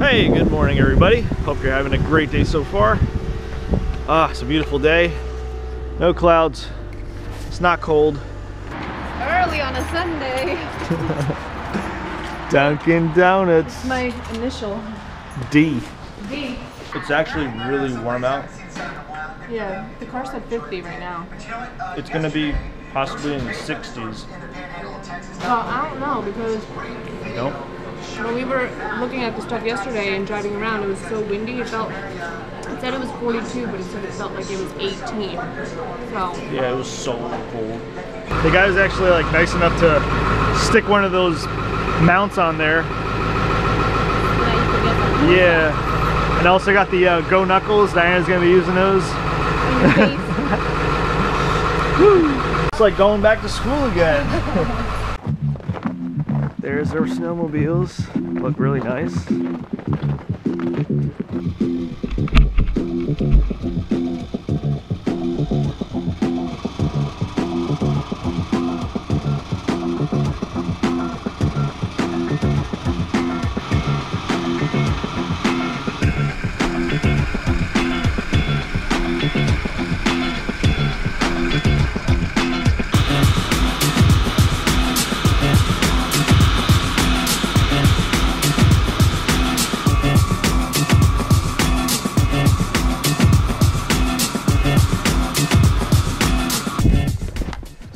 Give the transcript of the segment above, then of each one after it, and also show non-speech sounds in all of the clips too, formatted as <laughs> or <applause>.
Hey, good morning everybody. Hope you're having a great day so far. Ah, it's a beautiful day. No clouds. It's not cold. Early on a Sunday. <laughs> Dunkin' Donuts. It's My initial D. D. It's actually really warm out. Yeah, the car's at 50 right now. It's gonna be possibly in the 60s. Well, I don't know because Nope. When we were looking at the stuff yesterday and driving around, it was so windy. It felt. It said it was 42, but it said it felt like it was 18. So Yeah, it was so cold. The guy was actually like nice enough to stick one of those mounts on there. now you can get them Yeah. And I also got the uh, GoKnuckles. Diana's gonna be using those. in your face. <laughs> It's like going back to school again. <laughs> There's our snowmobiles. Look really nice.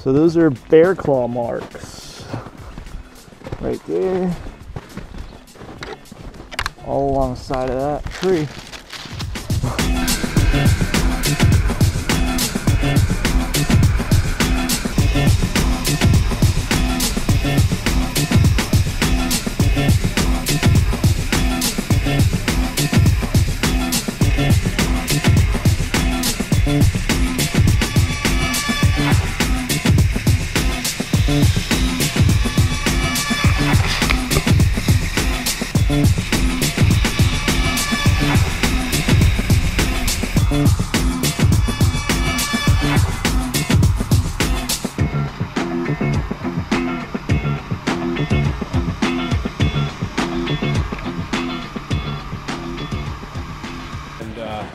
So those are bear claw marks. Right there. All along the side of that tree. And uh,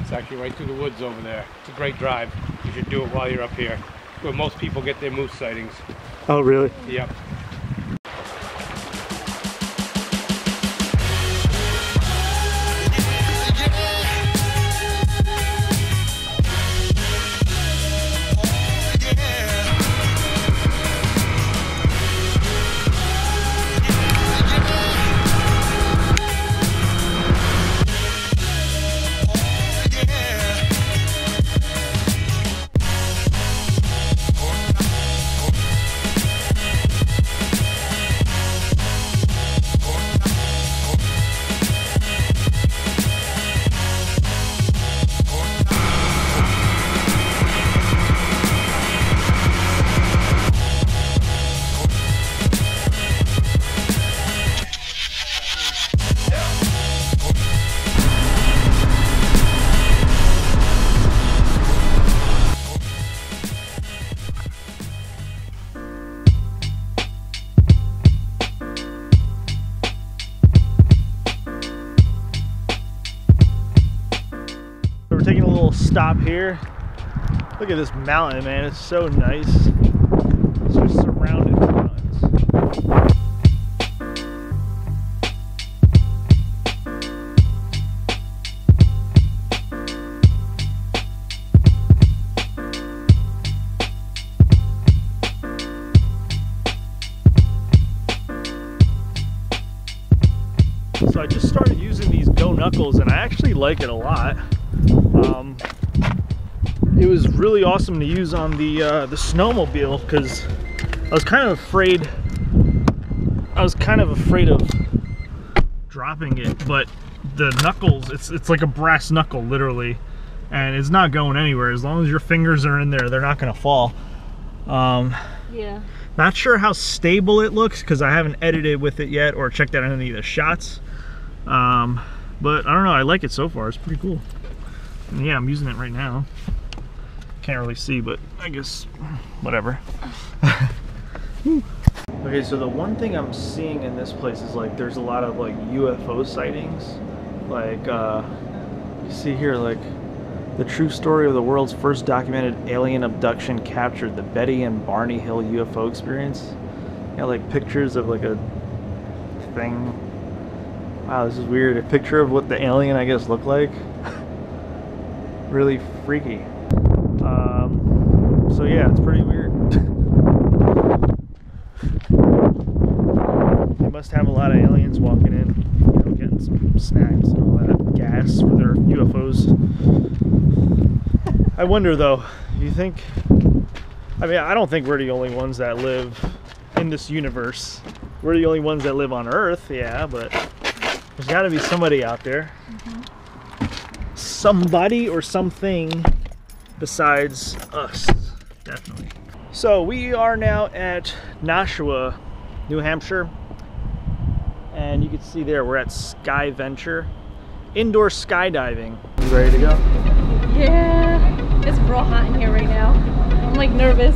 it's actually right through the woods over there. It's a great drive. You should do it while you're up here. Where most people get their moose sightings. Oh, really? Yep. Stop here. Look at this mountain, man. It's so nice. It's just surrounded with mountains. So I just started using these GoKnuckles and I actually like it a lot. Um, it was really awesome to use on the uh, the snowmobile because I was kind of afraid. I was kind of afraid of dropping it, but the knuckles, it's it's like a brass knuckle literally, and it's not going anywhere as long as your fingers are in there. They're not gonna fall. Um, Yeah. not sure how stable it looks because I haven't edited with it yet or checked out any of the shots. Um, but I don't know. I like it so far. It's pretty cool. And yeah, I'm using it right now. Can't really see, but I guess whatever. <laughs> Okay, so the one thing I'm seeing in this place is like there's a lot of like UFO sightings. Like uh you see here like the true story of the world's first documented alien abduction captured the Betty and Barney Hill UFO experience. Yeah, like pictures of like a thing. Wow, this is weird. A picture of what the alien I guess looked like. <laughs> really freaky. Yeah, it's pretty weird. they must have a lot of aliens walking in, you know, getting some snacks and all that gas for their UFOs. I wonder though, you think I mean, I don't think we're the only ones that live in this universe. We're the only ones that live on Earth, yeah, but there's got to be somebody out there. Mm-hmm. Somebody or something besides us, definitely. So we are now at Nashua, New Hampshire. And you can see there, we're at SkyVenture. Indoor skydiving. You ready to go? Yeah, it's real hot in here right now. I'm like nervous.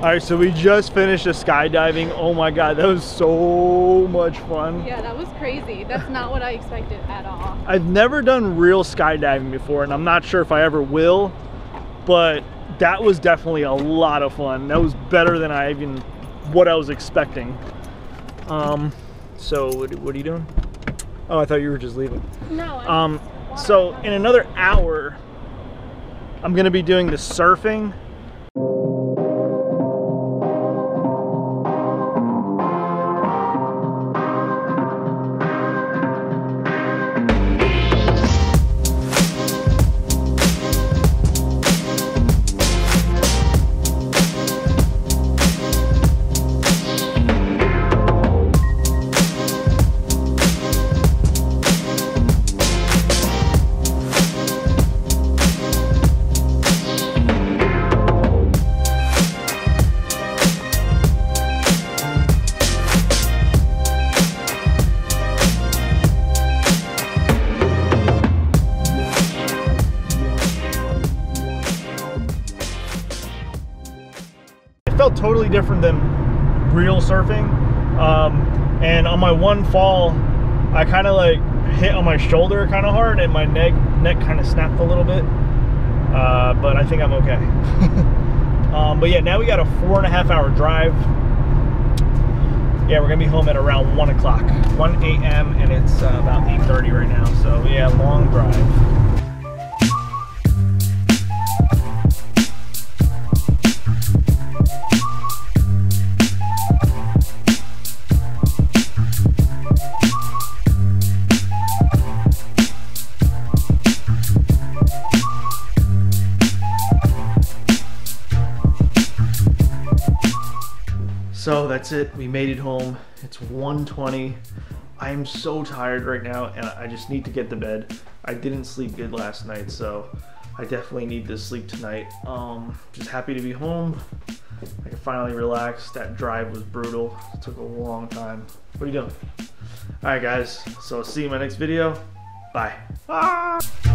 All right, so we just finished a skydiving. Oh my God, that was so much fun. Yeah, that was crazy. That's not what I expected at all. I've never done real skydiving before, and I'm not sure if I ever will, but that was definitely a lot of fun. That was better than I even, what I was expecting. Um, so what, what are you doing? Oh, I thought you were just leaving. No. I- Um, so in another hour, I'm gonna be doing the surfing. Real surfing. Um, and on my one fall, I kind of like hit on my shoulder kind of hard, and my neck neck kind of snapped a little bit. Uh, but I think I'm okay. <laughs> um, but yeah, now we got a four and a half hour drive. Yeah, we're gonna be home at around one o'clock, 1 a.m. and it's uh, about 8:30 right now. So yeah, long So that's it. We made it home. It's 1:20. I am so tired right now and I just need to get to bed. I didn't sleep good last night, so I definitely need to sleep tonight. Um just happy to be home. I can finally relax. That drive was brutal. It took a long time. What are you doing? All right guys. So see you in my next video. Bye. Ah!